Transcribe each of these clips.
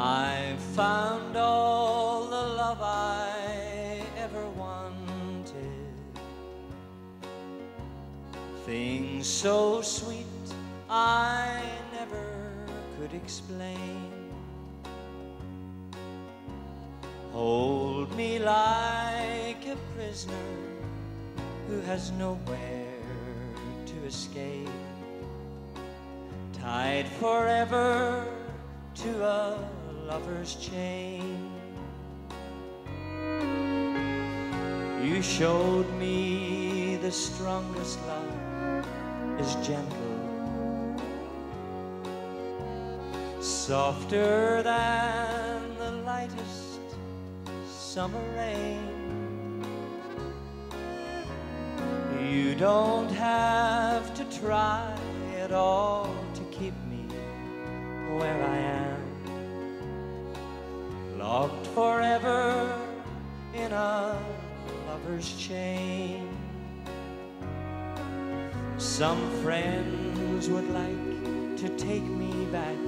I've found all the love I ever wanted. Things so sweet I never could explain. Hold me like a prisoner who has nowhere to escape. Tied forever lover's chain. You showed me the strongest love is gentle, softer than the lightest summer rain. You don't have to try at all to keep me where I am. Locked forever in a lover's chain. Some friends would like to take me back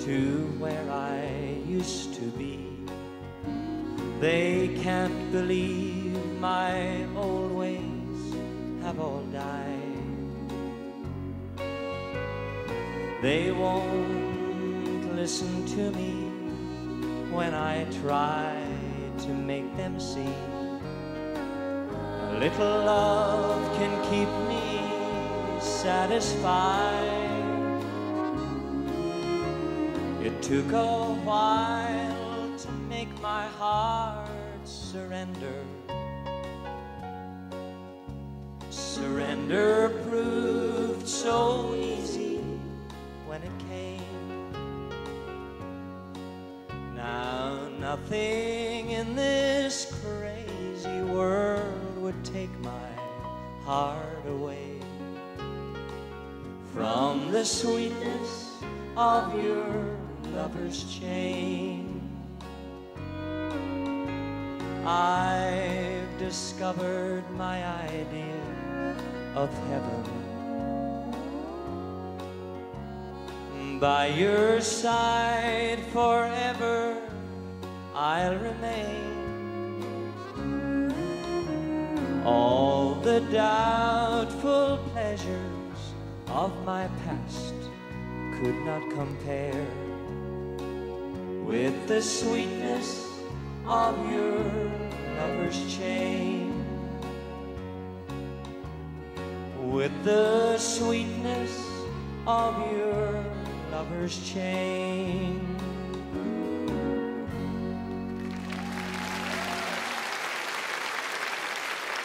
to where I used to be. They can't believe my old ways have all died. They won't listen to me when I try to make them see. A little love can keep me satisfied. It took a while to make my heart surrender. Surrender proved so nothing in this crazy world would take my heart away from the sweetness of your lover's chain. I've discovered my idea of heaven. By your side forever I'll remain. All the doubtful pleasures of my past could not compare with the sweetness of your lover's chain. With the sweetness of your lover's chain.